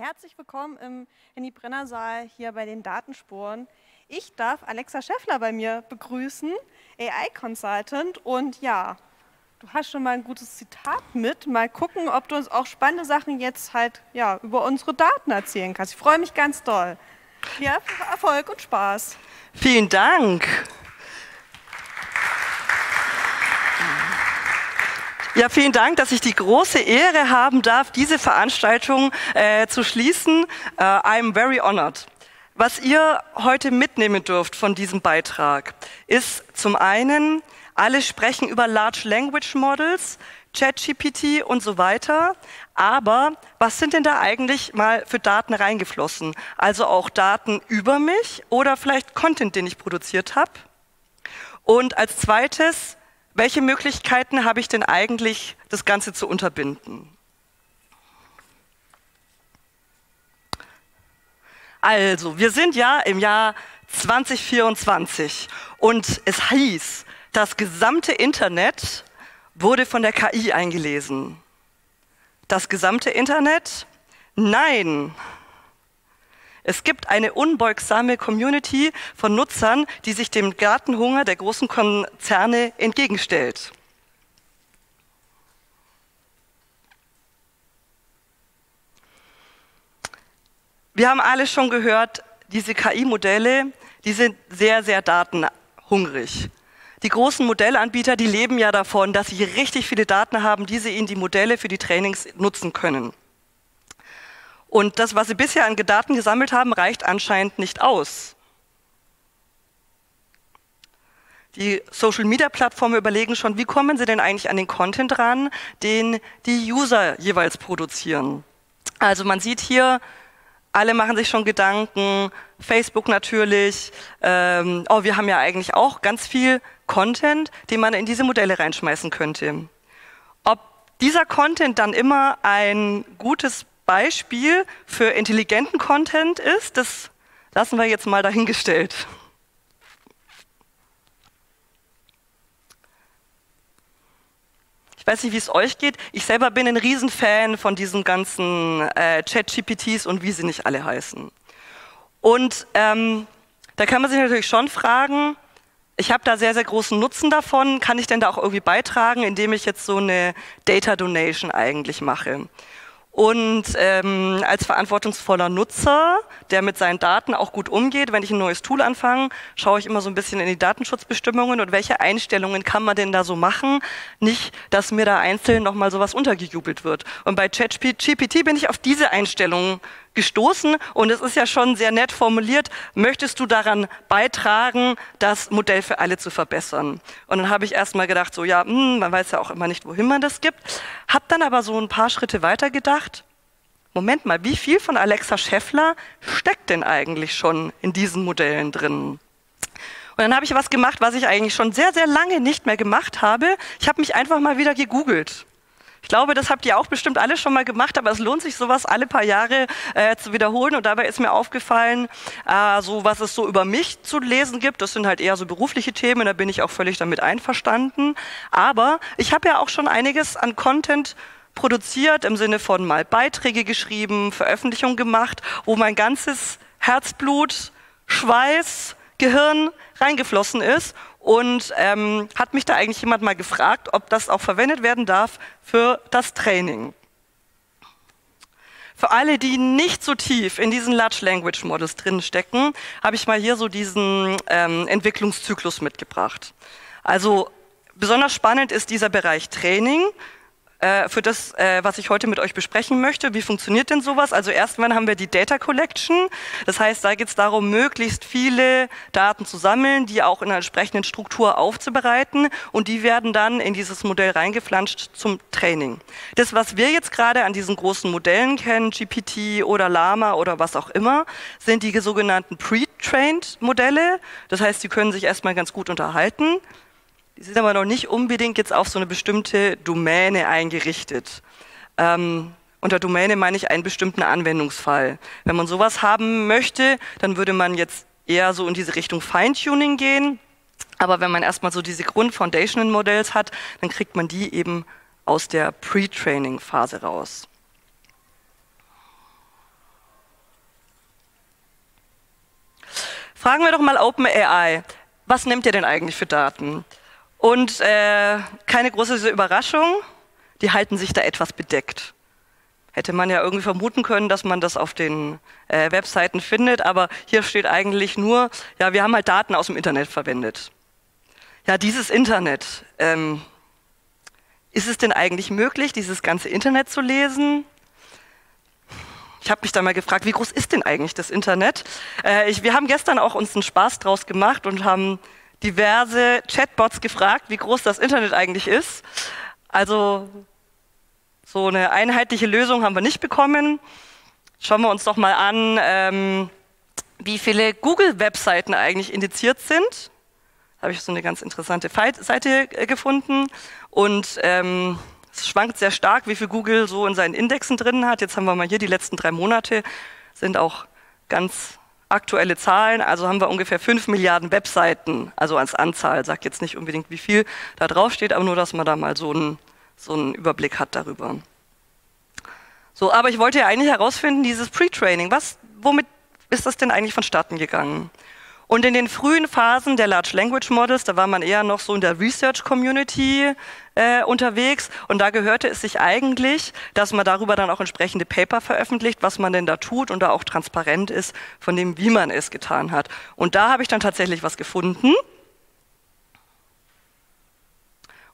Herzlich willkommen im Henny Brenner Saal hier bei den Datenspuren. Ich darf Alexa Scheffler bei mir begrüßen, AI Consultant. Und ja, du hast schon mal ein gutes Zitat mit. Mal gucken, ob du uns auch spannende Sachen jetzt halt ja, über unsere Daten erzählen kannst. Ich freue mich ganz doll. Ja, Erfolg und Spaß. Vielen Dank. Ja, vielen Dank, dass ich die große Ehre haben darf, diese Veranstaltung äh, zu schließen. Uh, I'm very honored. Was ihr heute mitnehmen dürft von diesem Beitrag, ist zum einen, alle sprechen über Large Language Models, ChatGPT und so weiter. Aber was sind denn da eigentlich mal für Daten reingeflossen? Also auch Daten über mich oder vielleicht Content, den ich produziert habe? Und als zweites, welche Möglichkeiten habe ich denn eigentlich, das Ganze zu unterbinden? Also, wir sind ja im Jahr 2024 und es hieß, das gesamte Internet wurde von der KI eingelesen. Das gesamte Internet? Nein. Es gibt eine unbeugsame Community von Nutzern, die sich dem Gartenhunger der großen Konzerne entgegenstellt. Wir haben alle schon gehört, diese KI-Modelle, die sind sehr, sehr datenhungrig. Die großen Modellanbieter, die leben ja davon, dass sie richtig viele Daten haben, die sie in die Modelle für die Trainings nutzen können. Und das, was sie bisher an Daten gesammelt haben, reicht anscheinend nicht aus. Die Social-Media-Plattformen überlegen schon, wie kommen sie denn eigentlich an den Content ran, den die User jeweils produzieren. Also man sieht hier, alle machen sich schon Gedanken, Facebook natürlich, ähm, oh, wir haben ja eigentlich auch ganz viel Content, den man in diese Modelle reinschmeißen könnte. Ob dieser Content dann immer ein gutes Beispiel für intelligenten Content ist, das lassen wir jetzt mal dahingestellt. Ich weiß nicht, wie es euch geht. Ich selber bin ein Riesenfan von diesen ganzen äh, Chat-GPTs und wie sie nicht alle heißen. Und ähm, da kann man sich natürlich schon fragen, ich habe da sehr, sehr großen Nutzen davon. Kann ich denn da auch irgendwie beitragen, indem ich jetzt so eine Data Donation eigentlich mache? Und ähm, als verantwortungsvoller Nutzer, der mit seinen Daten auch gut umgeht, wenn ich ein neues Tool anfange, schaue ich immer so ein bisschen in die Datenschutzbestimmungen und welche Einstellungen kann man denn da so machen? Nicht, dass mir da einzeln nochmal sowas untergejubelt wird. Und bei ChatGPT bin ich auf diese Einstellungen gestoßen und es ist ja schon sehr nett formuliert, möchtest du daran beitragen, das Modell für alle zu verbessern? Und dann habe ich erst mal gedacht, so ja, hm, man weiß ja auch immer nicht, wohin man das gibt. Hab dann aber so ein paar Schritte weiter gedacht. Moment mal, wie viel von Alexa Scheffler steckt denn eigentlich schon in diesen Modellen drin? Und dann habe ich was gemacht, was ich eigentlich schon sehr, sehr lange nicht mehr gemacht habe. Ich habe mich einfach mal wieder gegoogelt. Ich glaube, das habt ihr auch bestimmt alle schon mal gemacht, aber es lohnt sich, sowas alle paar Jahre äh, zu wiederholen. Und dabei ist mir aufgefallen, äh, so was es so über mich zu lesen gibt. Das sind halt eher so berufliche Themen, da bin ich auch völlig damit einverstanden. Aber ich habe ja auch schon einiges an Content produziert, im Sinne von mal Beiträge geschrieben, Veröffentlichungen gemacht, wo mein ganzes Herzblut, Schweiß, Gehirn reingeflossen ist und ähm, hat mich da eigentlich jemand mal gefragt, ob das auch verwendet werden darf für das Training. Für alle, die nicht so tief in diesen Large Language Models drin stecken, habe ich mal hier so diesen ähm, Entwicklungszyklus mitgebracht. Also besonders spannend ist dieser Bereich Training äh, für das, äh, was ich heute mit euch besprechen möchte. Wie funktioniert denn sowas? Also erstmal haben wir die Data Collection. Das heißt, da geht es darum, möglichst viele Daten zu sammeln, die auch in einer entsprechenden Struktur aufzubereiten und die werden dann in dieses Modell reingeflanscht zum Training. Das, was wir jetzt gerade an diesen großen Modellen kennen, GPT oder Lama oder was auch immer, sind die sogenannten Pre-Trained Modelle. Das heißt, die können sich erstmal ganz gut unterhalten. Die sind aber noch nicht unbedingt jetzt auf so eine bestimmte Domäne eingerichtet. Ähm, unter Domäne meine ich einen bestimmten Anwendungsfall. Wenn man sowas haben möchte, dann würde man jetzt eher so in diese Richtung Feintuning gehen. Aber wenn man erstmal so diese Grund-Foundation-Models hat, dann kriegt man die eben aus der Pre-Training-Phase raus. Fragen wir doch mal OpenAI. Was nimmt ihr denn eigentlich für Daten? Und äh, keine große Überraschung, die halten sich da etwas bedeckt. Hätte man ja irgendwie vermuten können, dass man das auf den äh, Webseiten findet, aber hier steht eigentlich nur, ja, wir haben halt Daten aus dem Internet verwendet. Ja, dieses Internet, ähm, ist es denn eigentlich möglich, dieses ganze Internet zu lesen? Ich habe mich da mal gefragt, wie groß ist denn eigentlich das Internet? Äh, ich, wir haben gestern auch uns einen Spaß draus gemacht und haben diverse Chatbots gefragt, wie groß das Internet eigentlich ist. Also so eine einheitliche Lösung haben wir nicht bekommen. Schauen wir uns doch mal an, ähm, wie viele Google-Webseiten eigentlich indiziert sind. Da habe ich so eine ganz interessante Seite äh, gefunden. Und ähm, es schwankt sehr stark, wie viel Google so in seinen Indexen drin hat. Jetzt haben wir mal hier die letzten drei Monate, sind auch ganz aktuelle Zahlen. Also haben wir ungefähr fünf Milliarden Webseiten, also als Anzahl. Sagt jetzt nicht unbedingt, wie viel da drauf steht, aber nur, dass man da mal so einen so einen Überblick hat darüber. So, aber ich wollte ja eigentlich herausfinden, dieses Pre-Training, was, womit ist das denn eigentlich vonstatten gegangen? Und in den frühen Phasen der Large Language Models, da war man eher noch so in der Research Community äh, unterwegs und da gehörte es sich eigentlich, dass man darüber dann auch entsprechende Paper veröffentlicht, was man denn da tut und da auch transparent ist von dem, wie man es getan hat. Und da habe ich dann tatsächlich was gefunden.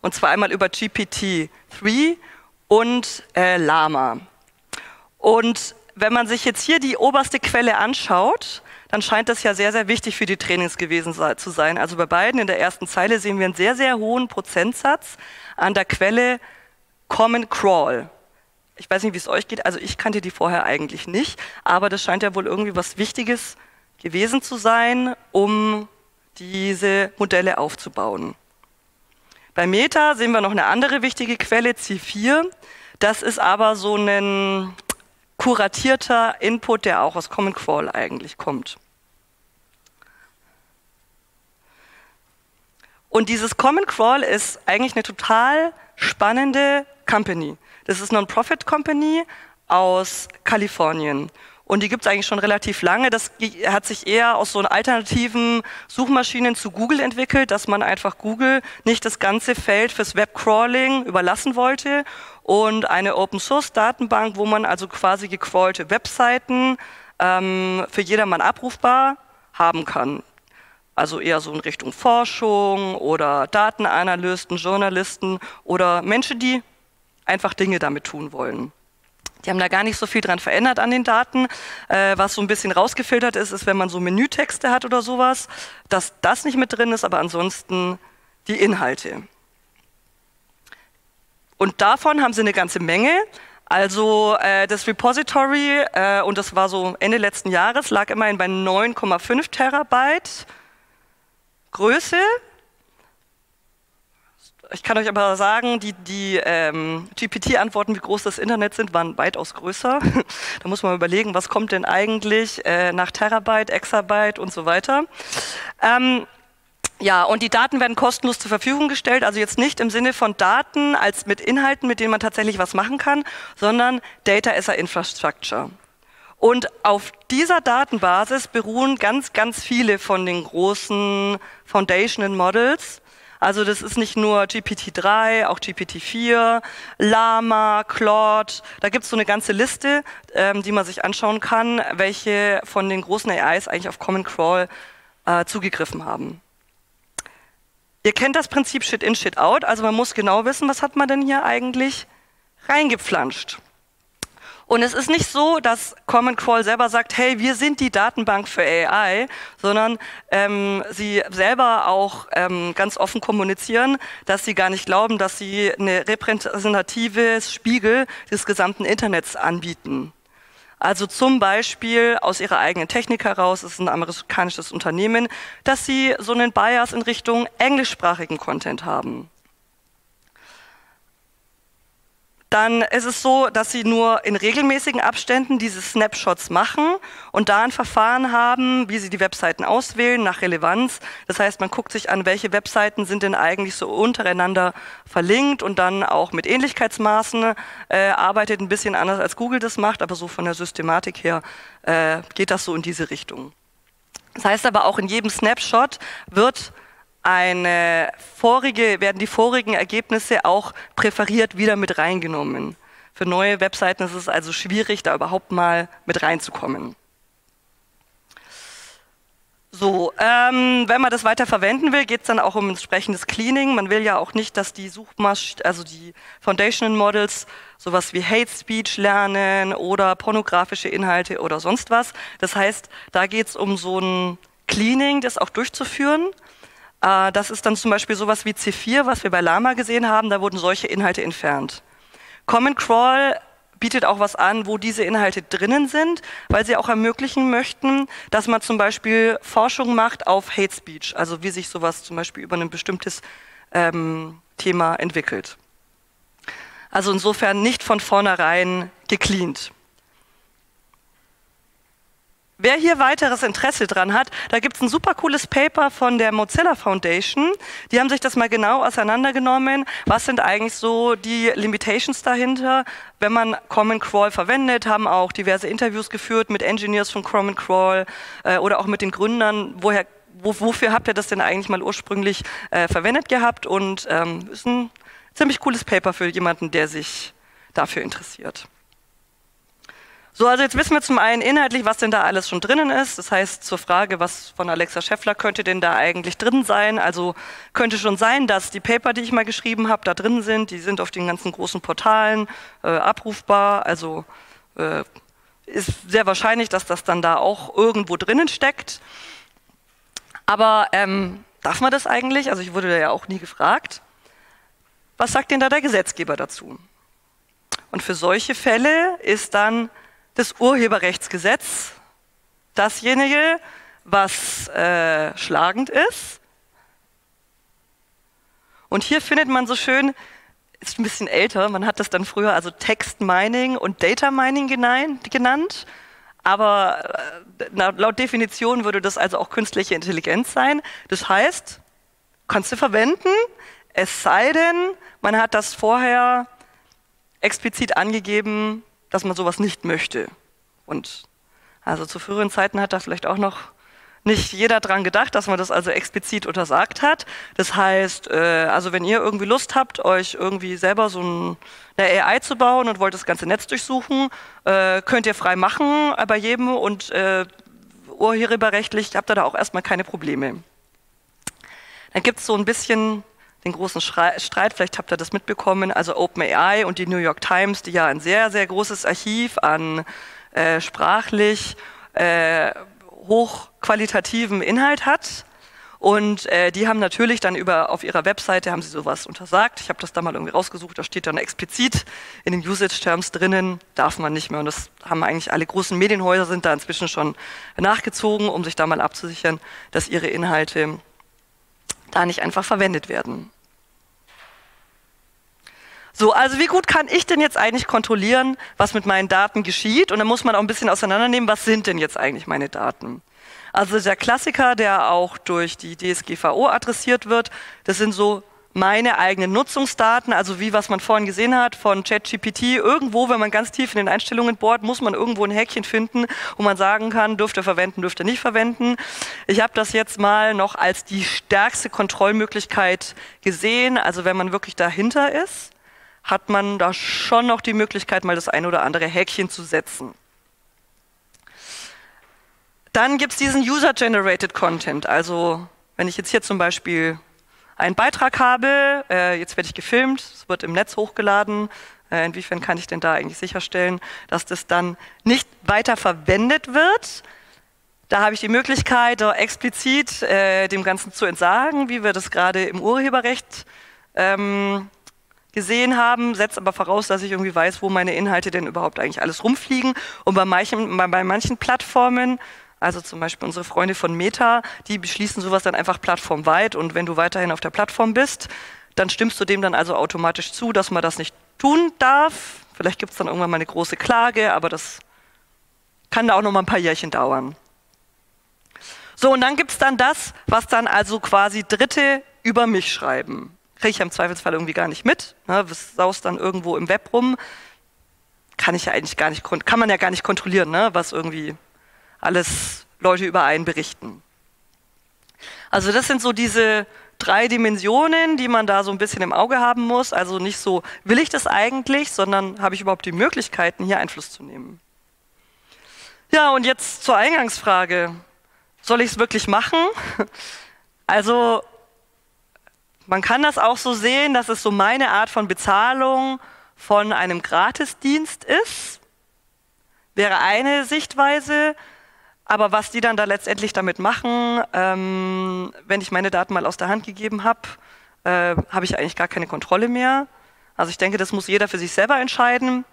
Und zwar einmal über GPT-3 und äh, Lama. Und wenn man sich jetzt hier die oberste Quelle anschaut, dann scheint das ja sehr, sehr wichtig für die Trainings gewesen zu sein. Also bei beiden in der ersten Zeile sehen wir einen sehr, sehr hohen Prozentsatz an der Quelle Common Crawl. Ich weiß nicht, wie es euch geht, also ich kannte die vorher eigentlich nicht, aber das scheint ja wohl irgendwie was Wichtiges gewesen zu sein, um diese Modelle aufzubauen. Bei Meta sehen wir noch eine andere wichtige Quelle, C4. Das ist aber so ein kuratierter Input, der auch aus Common Crawl eigentlich kommt. Und dieses Common Crawl ist eigentlich eine total spannende Company. Das ist eine Non-Profit Company aus Kalifornien. Und die gibt es eigentlich schon relativ lange. Das hat sich eher aus so alternativen Suchmaschinen zu Google entwickelt, dass man einfach Google nicht das ganze Feld fürs Webcrawling überlassen wollte und eine Open Source Datenbank, wo man also quasi gecrawlte Webseiten ähm, für jedermann abrufbar haben kann. Also eher so in Richtung Forschung oder Datenanalysten, Journalisten oder Menschen, die einfach Dinge damit tun wollen. Die haben da gar nicht so viel dran verändert an den Daten. Äh, was so ein bisschen rausgefiltert ist, ist, wenn man so Menütexte hat oder sowas, dass das nicht mit drin ist, aber ansonsten die Inhalte. Und davon haben sie eine ganze Menge. Also äh, das Repository, äh, und das war so Ende letzten Jahres, lag immerhin bei 9,5 Terabyte Größe ich kann euch aber sagen, die, die ähm, GPT-Antworten, wie groß das Internet sind, waren weitaus größer. da muss man überlegen, was kommt denn eigentlich äh, nach Terabyte, Exabyte und so weiter. Ähm, ja, und die Daten werden kostenlos zur Verfügung gestellt, also jetzt nicht im Sinne von Daten als mit Inhalten, mit denen man tatsächlich was machen kann, sondern Data as a Infrastructure. Und auf dieser Datenbasis beruhen ganz, ganz viele von den großen Foundational Models, also das ist nicht nur GPT-3, auch GPT-4, Lama, Claude. Da gibt es so eine ganze Liste, ähm, die man sich anschauen kann, welche von den großen AIs eigentlich auf Common Crawl äh, zugegriffen haben. Ihr kennt das Prinzip Shit-in, Shit-out. Also man muss genau wissen, was hat man denn hier eigentlich reingepflanscht. Und es ist nicht so, dass Common Crawl selber sagt, hey, wir sind die Datenbank für AI, sondern ähm, sie selber auch ähm, ganz offen kommunizieren, dass sie gar nicht glauben, dass sie eine repräsentative Spiegel des gesamten Internets anbieten. Also zum Beispiel aus ihrer eigenen Technik heraus, ist ein amerikanisches Unternehmen, dass sie so einen Bias in Richtung englischsprachigen Content haben. Dann ist es so, dass sie nur in regelmäßigen Abständen diese Snapshots machen und da ein Verfahren haben, wie sie die Webseiten auswählen nach Relevanz. Das heißt, man guckt sich an, welche Webseiten sind denn eigentlich so untereinander verlinkt und dann auch mit Ähnlichkeitsmaßen äh, arbeitet, ein bisschen anders als Google das macht, aber so von der Systematik her äh, geht das so in diese Richtung. Das heißt aber auch in jedem Snapshot wird eine vorige, werden die vorigen Ergebnisse auch präferiert wieder mit reingenommen. Für neue Webseiten ist es also schwierig, da überhaupt mal mit reinzukommen. So, ähm, wenn man das weiter verwenden will, geht es dann auch um entsprechendes Cleaning. Man will ja auch nicht, dass die Suchmasch also die Foundational Models sowas wie Hate Speech lernen oder pornografische Inhalte oder sonst was. Das heißt, da geht es um so ein Cleaning, das auch durchzuführen. Äh, das ist dann zum Beispiel sowas wie C4, was wir bei Lama gesehen haben. Da wurden solche Inhalte entfernt. Common Crawl bietet auch was an, wo diese Inhalte drinnen sind, weil sie auch ermöglichen möchten, dass man zum Beispiel Forschung macht auf Hate Speech, also wie sich sowas zum Beispiel über ein bestimmtes ähm, Thema entwickelt. Also insofern nicht von vornherein gecleant. Wer hier weiteres Interesse dran hat, da gibt es ein super cooles Paper von der Mozilla Foundation. Die haben sich das mal genau auseinandergenommen. Was sind eigentlich so die Limitations dahinter, wenn man Common Crawl verwendet? Haben auch diverse Interviews geführt mit Engineers von Common Crawl äh, oder auch mit den Gründern. Woher, wo, wofür habt ihr das denn eigentlich mal ursprünglich äh, verwendet gehabt? Und ähm, ist ein ziemlich cooles Paper für jemanden, der sich dafür interessiert. So, also jetzt wissen wir zum einen inhaltlich, was denn da alles schon drinnen ist. Das heißt, zur Frage, was von Alexa Scheffler könnte denn da eigentlich drin sein? Also könnte schon sein, dass die Paper, die ich mal geschrieben habe, da drin sind. Die sind auf den ganzen großen Portalen äh, abrufbar. Also äh, ist sehr wahrscheinlich, dass das dann da auch irgendwo drinnen steckt. Aber ähm, darf man das eigentlich? Also ich wurde da ja auch nie gefragt. Was sagt denn da der Gesetzgeber dazu? Und für solche Fälle ist dann das Urheberrechtsgesetz dasjenige, was äh, schlagend ist. Und hier findet man so schön, ist ein bisschen älter, man hat das dann früher also Text Mining und Data Mining genannt, aber äh, laut Definition würde das also auch künstliche Intelligenz sein. Das heißt, kannst du verwenden, es sei denn, man hat das vorher explizit angegeben, dass man sowas nicht möchte. Und also zu früheren Zeiten hat da vielleicht auch noch nicht jeder dran gedacht, dass man das also explizit untersagt hat. Das heißt, äh, also wenn ihr irgendwie Lust habt, euch irgendwie selber so ein, eine AI zu bauen und wollt das ganze Netz durchsuchen, äh, könnt ihr frei machen bei jedem und äh, urheberrechtlich habt ihr da auch erstmal keine Probleme. Dann gibt es so ein bisschen den großen Streit, vielleicht habt ihr das mitbekommen, also OpenAI und die New York Times, die ja ein sehr, sehr großes Archiv an äh, sprachlich äh, hochqualitativen Inhalt hat. Und äh, die haben natürlich dann über auf ihrer Webseite haben sie sowas untersagt. Ich habe das da mal irgendwie rausgesucht, da steht dann explizit in den Usage Terms drinnen, darf man nicht mehr. Und das haben eigentlich alle großen Medienhäuser sind da inzwischen schon nachgezogen, um sich da mal abzusichern, dass ihre Inhalte da nicht einfach verwendet werden. So, also wie gut kann ich denn jetzt eigentlich kontrollieren, was mit meinen Daten geschieht? Und dann muss man auch ein bisschen auseinandernehmen, was sind denn jetzt eigentlich meine Daten? Also der Klassiker, der auch durch die DSGVO adressiert wird, das sind so meine eigenen Nutzungsdaten, also wie was man vorhin gesehen hat von ChatGPT, irgendwo, wenn man ganz tief in den Einstellungen bohrt, muss man irgendwo ein Häkchen finden, wo man sagen kann, dürfte verwenden, dürfte nicht verwenden. Ich habe das jetzt mal noch als die stärkste Kontrollmöglichkeit gesehen, also wenn man wirklich dahinter ist, hat man da schon noch die Möglichkeit, mal das ein oder andere Häkchen zu setzen. Dann gibt es diesen User-Generated Content, also wenn ich jetzt hier zum Beispiel einen Beitrag habe, äh, jetzt werde ich gefilmt, es wird im Netz hochgeladen. Äh, inwiefern kann ich denn da eigentlich sicherstellen, dass das dann nicht weiter verwendet wird? Da habe ich die Möglichkeit, explizit äh, dem Ganzen zu entsagen, wie wir das gerade im Urheberrecht ähm, gesehen haben, setzt aber voraus, dass ich irgendwie weiß, wo meine Inhalte denn überhaupt eigentlich alles rumfliegen. Und bei manchen, bei manchen Plattformen also zum Beispiel unsere Freunde von Meta, die beschließen sowas dann einfach plattformweit und wenn du weiterhin auf der Plattform bist, dann stimmst du dem dann also automatisch zu, dass man das nicht tun darf. Vielleicht gibt es dann irgendwann mal eine große Klage, aber das kann da auch noch mal ein paar Jährchen dauern. So, und dann gibt es dann das, was dann also quasi Dritte über mich schreiben. Kriege ich ja im Zweifelsfall irgendwie gar nicht mit. Ne? Das saust dann irgendwo im Web rum. Kann ich ja eigentlich gar nicht, kann man ja gar nicht kontrollieren, ne? was irgendwie alles Leute über einen berichten. Also das sind so diese drei Dimensionen, die man da so ein bisschen im Auge haben muss. Also nicht so, will ich das eigentlich, sondern habe ich überhaupt die Möglichkeiten, hier Einfluss zu nehmen. Ja, und jetzt zur Eingangsfrage. Soll ich es wirklich machen? Also man kann das auch so sehen, dass es so meine Art von Bezahlung von einem Gratisdienst ist. Wäre eine Sichtweise. Aber was die dann da letztendlich damit machen, ähm, wenn ich meine Daten mal aus der Hand gegeben habe, äh, habe ich eigentlich gar keine Kontrolle mehr. Also ich denke, das muss jeder für sich selber entscheiden.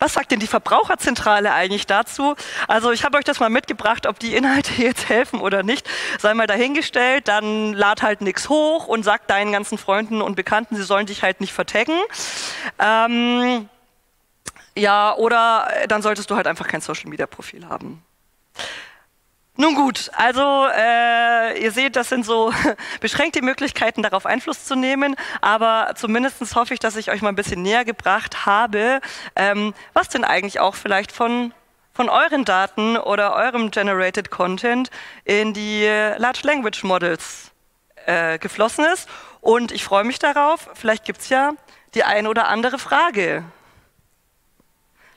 Was sagt denn die Verbraucherzentrale eigentlich dazu? Also ich habe euch das mal mitgebracht, ob die Inhalte jetzt helfen oder nicht, sei mal dahingestellt. Dann lad halt nichts hoch und sag deinen ganzen Freunden und Bekannten, sie sollen dich halt nicht vertaggen. Ähm, ja, oder dann solltest du halt einfach kein Social-Media-Profil haben. Nun gut, also äh, ihr seht, das sind so beschränkte Möglichkeiten, darauf Einfluss zu nehmen, aber zumindest hoffe ich, dass ich euch mal ein bisschen näher gebracht habe, ähm, was denn eigentlich auch vielleicht von, von euren Daten oder eurem Generated Content in die Large Language Models äh, geflossen ist. Und ich freue mich darauf, vielleicht gibt es ja die ein oder andere Frage.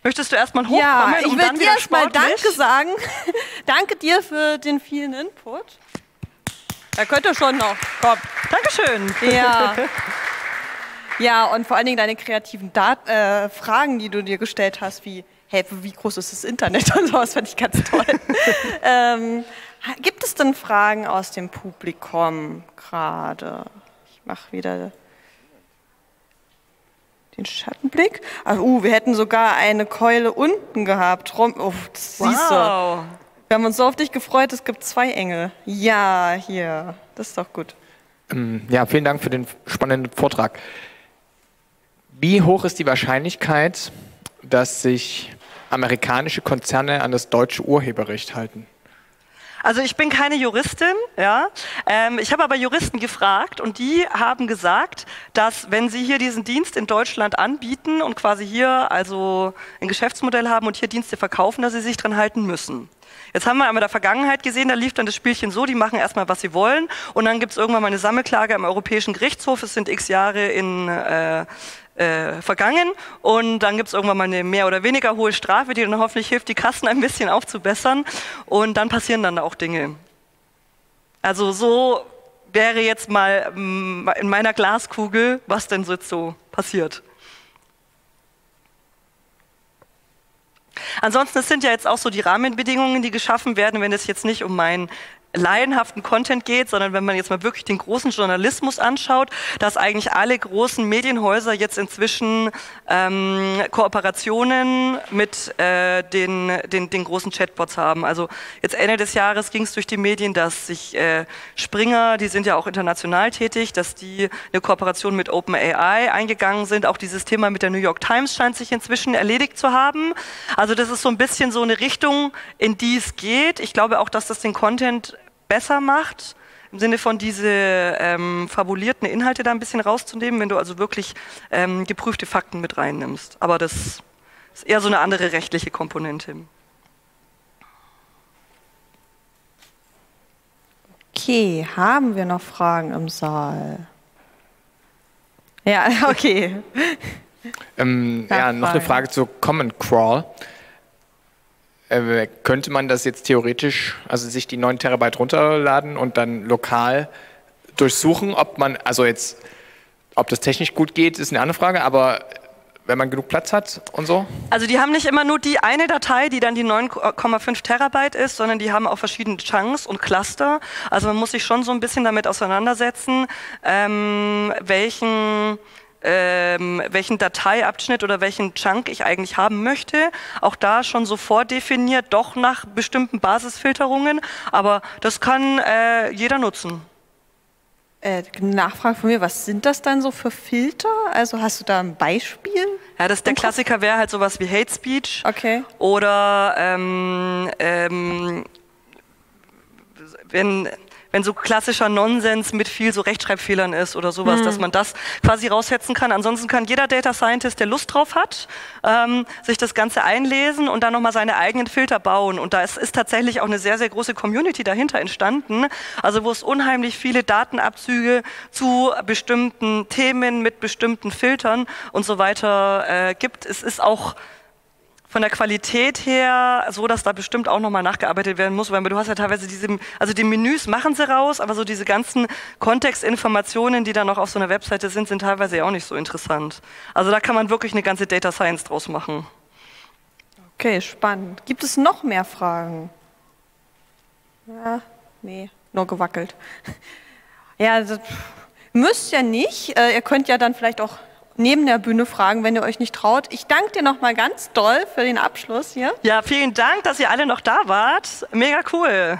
Möchtest du erstmal hochkommen? Ja, ich will dir erstmal Danke sagen. Danke dir für den vielen Input. Da könnte schon noch. Komm. Dankeschön. Ja. Ja, und vor allen Dingen deine kreativen Dat äh, Fragen, die du dir gestellt hast, wie, hey, wie groß ist das Internet und sowas, fand ich ganz toll. ähm, gibt es denn Fragen aus dem Publikum gerade? Ich mache wieder den Schattenblick. Ach, uh, wir hätten sogar eine Keule unten gehabt. Rom oh, das wow. siehst du. Wir haben uns so auf dich gefreut, es gibt zwei Engel. Ja, hier. Das ist doch gut. Ähm, ja, vielen Dank für den spannenden Vortrag. Wie hoch ist die Wahrscheinlichkeit, dass sich amerikanische Konzerne an das deutsche Urheberrecht halten? Also ich bin keine Juristin, ja. Ähm, ich habe aber Juristen gefragt und die haben gesagt, dass wenn sie hier diesen Dienst in Deutschland anbieten und quasi hier also ein Geschäftsmodell haben und hier Dienste verkaufen, dass sie sich dran halten müssen. Jetzt haben wir einmal in der Vergangenheit gesehen, da lief dann das Spielchen so, die machen erstmal, was sie wollen und dann gibt es irgendwann mal eine Sammelklage im Europäischen Gerichtshof. Es sind x Jahre in äh, äh, vergangen und dann gibt es irgendwann mal eine mehr oder weniger hohe Strafe, die dann hoffentlich hilft, die Kassen ein bisschen aufzubessern und dann passieren dann auch Dinge. Also so wäre jetzt mal mm, in meiner Glaskugel, was denn so passiert. Ansonsten, es sind ja jetzt auch so die Rahmenbedingungen, die geschaffen werden, wenn es jetzt nicht um mein laienhaften Content geht, sondern wenn man jetzt mal wirklich den großen Journalismus anschaut, dass eigentlich alle großen Medienhäuser jetzt inzwischen ähm, Kooperationen mit äh, den, den, den großen Chatbots haben. Also jetzt Ende des Jahres ging es durch die Medien, dass sich äh, Springer, die sind ja auch international tätig, dass die eine Kooperation mit OpenAI eingegangen sind. Auch dieses Thema mit der New York Times scheint sich inzwischen erledigt zu haben. Also das ist so ein bisschen so eine Richtung, in die es geht. Ich glaube auch, dass das den Content besser macht, im Sinne von diese ähm, fabulierten Inhalte da ein bisschen rauszunehmen, wenn du also wirklich ähm, geprüfte Fakten mit reinnimmst. Aber das ist eher so eine andere rechtliche Komponente. Okay, haben wir noch Fragen im Saal? Ja, okay. ähm, ja, noch eine Frage zu Common Crawl. Äh, könnte man das jetzt theoretisch, also sich die 9 Terabyte runterladen und dann lokal durchsuchen, ob man, also jetzt, ob das technisch gut geht, ist eine andere Frage, aber wenn man genug Platz hat und so? Also die haben nicht immer nur die eine Datei, die dann die 9,5 Terabyte ist, sondern die haben auch verschiedene Chunks und Cluster. Also man muss sich schon so ein bisschen damit auseinandersetzen, ähm, welchen ähm, welchen Dateiabschnitt oder welchen Chunk ich eigentlich haben möchte. Auch da schon so vordefiniert, doch nach bestimmten Basisfilterungen, aber das kann äh, jeder nutzen. Äh, Nachfrage von mir, was sind das dann so für Filter? Also hast du da ein Beispiel? Ja, das der Klassiker wäre halt sowas wie Hate Speech. Okay. Oder ähm, ähm, wenn wenn so klassischer Nonsens mit viel so Rechtschreibfehlern ist oder sowas, mhm. dass man das quasi raussetzen kann. Ansonsten kann jeder Data Scientist, der Lust drauf hat, ähm, sich das Ganze einlesen und dann nochmal seine eigenen Filter bauen. Und da ist, ist tatsächlich auch eine sehr, sehr große Community dahinter entstanden. Also wo es unheimlich viele Datenabzüge zu bestimmten Themen mit bestimmten Filtern und so weiter äh, gibt. Es ist auch von der Qualität her so, dass da bestimmt auch nochmal nachgearbeitet werden muss, weil du hast ja teilweise diese, also die Menüs machen sie raus, aber so diese ganzen Kontextinformationen, die da noch auf so einer Webseite sind, sind teilweise ja auch nicht so interessant. Also da kann man wirklich eine ganze Data Science draus machen. Okay, spannend. Gibt es noch mehr Fragen? Ja, nee, nur gewackelt. Ja, also, müsst ja nicht. Äh, ihr könnt ja dann vielleicht auch neben der Bühne fragen, wenn ihr euch nicht traut. Ich danke dir nochmal ganz doll für den Abschluss hier. Ja, vielen Dank, dass ihr alle noch da wart. Mega cool.